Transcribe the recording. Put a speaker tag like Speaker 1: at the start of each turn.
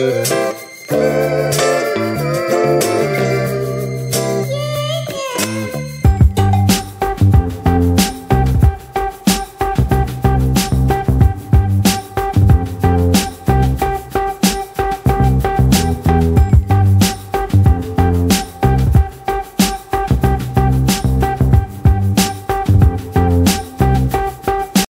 Speaker 1: Música é.